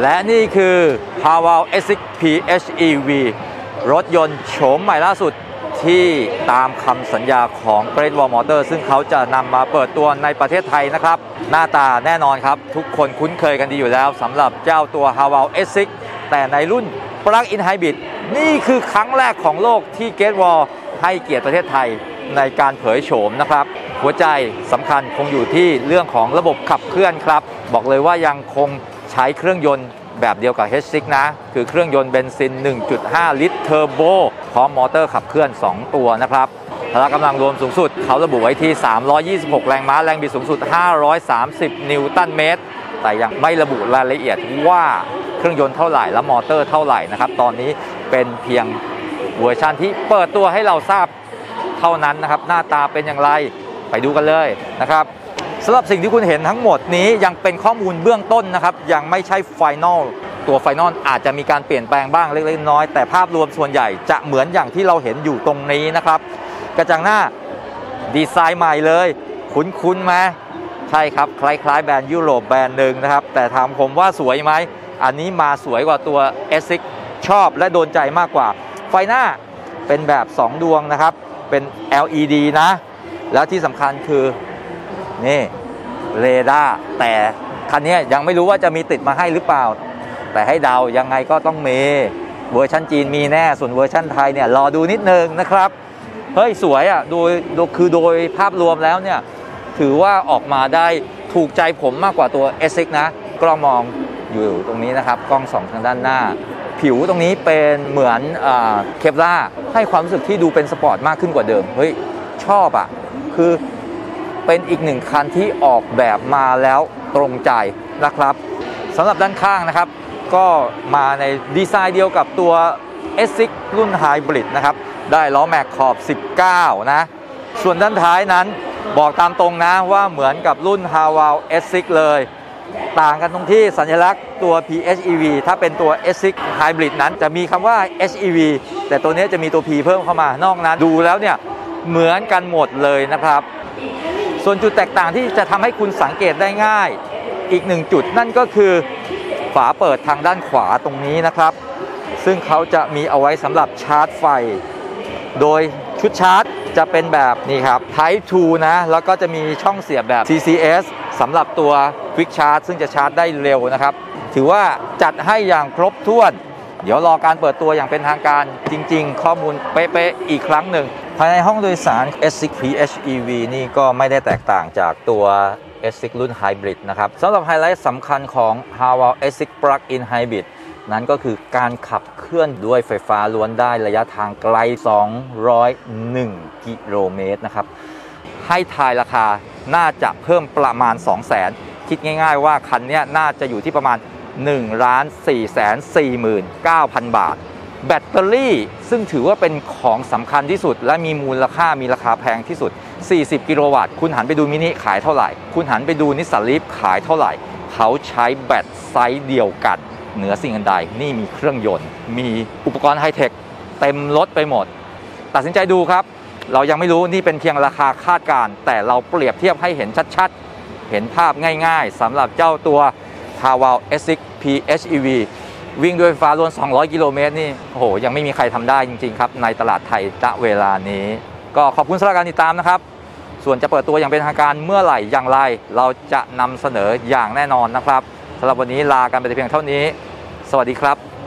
และนี่คือ h a w a l S6 PHEV รถยนต์โฉมใหม่ล่าสุดที่ตามคำสัญญาของ Great Wall Motor ซึ่งเขาจะนำมาเปิดตัวในประเทศไทยนะครับ หน้าตาแน่นอนครับ ทุกคนคุ้นเคยกันดีอยู่แล้วสำหรับเจ้าตัว h a w a l S6 แต่ในรุ่น Plug-in Hybrid นี่คือครั้งแรกของโลกที่ Great Wall ให้เกียรติประเทศไทยในการเผยโฉมนะครับ หัวใจสำคัญคงอยู่ที่เรื่องของระบบขับเคลื่อนครับ บอกเลยว่ายังคง ใช้เครื่องยนต์แบบเดียวกับ H6 นะ คือเครื่องยนต์เบนซิน 1.5 ลิตรเทอร์โบพร้อมมอเตอร์ขับเคลื่อน 2 ตัวนะครับพละกำลังรวมสูงสุด เขาระบุไว้ที่ 326 แรงม้า แรงบิดสูงสุด 530 นิวตันเมตร แต่ยังไม่ระบุรายละเอียดว่าเครื่องยนต์เท่าไหร่และมอเตอร์เท่าไหร่นะครับ ตอนนี้เป็นเพียงเวอร์ชันที่เปิดตัวให้เราทราบเท่านั้นนะครับ หน้าตาเป็นอย่างไร ไปดูกันเลยนะครับ สำหรับสิ่งที่คุณเห็นทั้งหมดนี้ยังเป็นข้อมูลเบื้องต้นนะครับ ยังไม่ใช่ final ตัว final อาจจะมีการเปลี่ยนแปลงบ้างเล็กๆน้อยๆแต่ภาพรวมส่วนใหญ่จะเหมือนอย่างที่เราเห็นอยู่ตรงนี้นะครับ กระจังหน้าดีไซน์ใหม่เลย คุ้นๆไหมใช่ครับ คล้ายๆ แบรนด์ยุโรปแบรนด์หนึ่งนะครับ แต่ถามผมว่าสวยไหม อันนี้มาสวยกว่าตัว s อชอบและโดนใจมากกว่า ไฟหน้าเป็นแบบ 2 ดวงนะครับ เป็น LED นะ แล้วที่สำคัญคือ นี่เรดาร์แต่คันนี้ยังไม่รู้ว่าจะมีติดมาให้หรือเปล่า แต่ให้เดายังไงก็ต้องมีเวอร์ชันจีนมีแน่ส่วนเวอร์ชันไทยเนี่ยรอดูนิดนึงนะครับเฮ้ยสวยอ่ะโดยโดคือโดยภาพรวมแล้วเนี่ยถือว่าออกมาได้ถูกใจผมมากกว่าตัว s อนะ กล้องมองอยู่ตรงนี้นะครับ กล้องสองทางด้านหน้า ผิวตรงนี้เป็นเหมือน Kevlar ให้ความรู้สึกที่ดูเป็นสปอร์ตมากขึ้นกว่าเดิม เฮ้ย ชอบอ่ะ คือ เป็นอีกหนึ่งคันที่ออกแบบมาแล้วตรงใจนะครับสำหรับด้านข้างนะครับ ก็มาในดีไซน์เดียวกับตัว H6 รุ่นไฮบริดนะครับ ได้ล้อแม็กขอบ 19 นะ ส่วนด้านท้ายนั้นบอกตามตรงนะว่าเหมือนกับรุ่น h a w a l S6 เลย ต่างกันตรงที่สัญลักษณ์ตัว PHEV ถ้าเป็นตัว S6 Hybrid นั้นจะมีคำว่า HEV แต่ตัวนี้จะมีตัว P เพิ่มเข้ามานอกนั้นดูแล้วเนี่ยเหมือนกันหมดเลยนะครับ ส่วนจุดแตกต่างที่จะทำให้คุณสังเกตได้ง่าย อีกหนึ่งจุดนั่นก็คือฝาเปิดทางด้านขวาตรงนี้นะครับ ซึ่งเขาจะมีเอาไว้สำหรับชาร์จไฟ โดยชุดชาร์จจะเป็นแบบนี้ครับ Type 2 นะ แล้วก็จะมีช่องเสียบแบบ CCS สำหรับตัว Quick Charge ซึ่งจะชาร์จได้เร็วนะครับ ถือว่าจัดให้อย่างครบถ้วน เดี๋ยวรอการเปิดตัวอย่างเป็นทางการจริง ๆ ข้อมูลเป๊ะๆอีกครั้งหนึ่ง ภายในห้องโดยสาร S6 PHEV นี่ก็ไม่ได้แตกต่างจากตัว S6 รุ่น Hybrid นะครับสำหรับไฮไลท์สำคัญของ h a w a l S6 Plug-in Hybrid นั้นก็คือการขับเคลื่อนด้วยไฟฟ้าล้วนได้ระยะทางไกล 201 กิโลเมตรนะครับ ให้ทายราคาน่าจะเพิ่มประมาณ 2 0 0 0 0 0 คิดง่ายๆว่าคันนี้น่าจะอยู่ที่ประมาณ 1,449,000 บาท แบตเตอรี่ซึ่งถือว่าเป็นของสำคัญที่สุด และมีมูลค่ามีราคาแพงที่สุด 40 กิโลวัตต์ คุณหันไปดูมินิขายเท่าไหร่ คุณหันไปดูนิสสันลีฟขายเท่าไหร่ เขาใช้แบตไซส์เดียวกัน เหนือสิ่งอันใด นี่มีเครื่องยนต์ มีอุปกรณ์ไฮเทคเต็มรถไปหมด ตัดสินใจดูครับ เรายังไม่รู้นี่เป็นเพียงราคาคาดการ แต่เราเปรียบเทียบให้เห็นชัดๆ เห็นภาพง่ายๆสำหรับเจ้าตัว h a w a l S6 PHEV วิ่งด้วยไฟฟ้ารวน 200 กิโลเมตรนี่โอ้โหยังไม่มีใครทำได้จริงๆครับ ในตลาดไทยณเวลานี้ ก็ขอบคุณสำหรับการติดตามนะครับ ส่วนจะเปิดตัวอย่างเป็นทางการเมื่อไหร่อย่างไร เราจะนำเสนออย่างแน่นอนนะครับสำหรับวันนี้ลากันไปเพียงเท่านี้ สวัสดีครับ